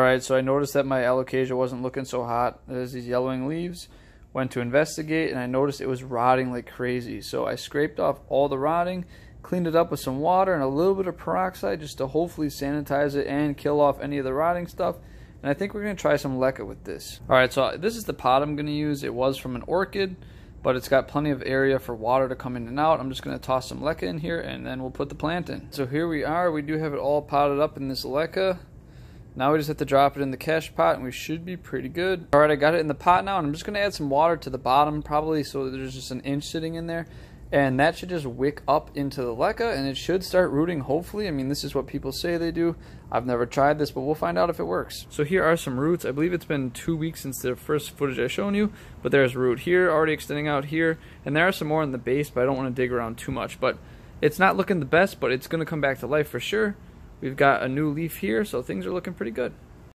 Alright, so I noticed that my alocasia wasn't looking so hot. There's these yellowing leaves. Went to investigate and I noticed it was rotting like crazy. So I scraped off all the rotting, cleaned it up with some water and a little bit of peroxide just to hopefully sanitize it and kill off any of the rotting stuff. And I think we're going to try some leca with this. Alright, so this is the pot I'm going to use. It was from an orchid, but it's got plenty of area for water to come in and out. I'm just going to toss some leca in here and then we'll put the plant in. So here we are. We do have it all potted up in this leca. Now we just have to drop it in the cachepot and we should be pretty good. Alright, I got it in the pot now and I'm just going to add some water to the bottom probably so there's just an inch sitting in there. And that should just wick up into the leca and it should start rooting hopefully. I mean this is what people say they do. I've never tried this but we'll find out if it works. So here are some roots. I believe it's been two weeks since the first footage i've shown you but there's root here already extending out here and there are some more in the base but i don't want to dig around too much. But it's not looking the best but it's going to come back to life for sure we've got a new leaf here so things are looking pretty good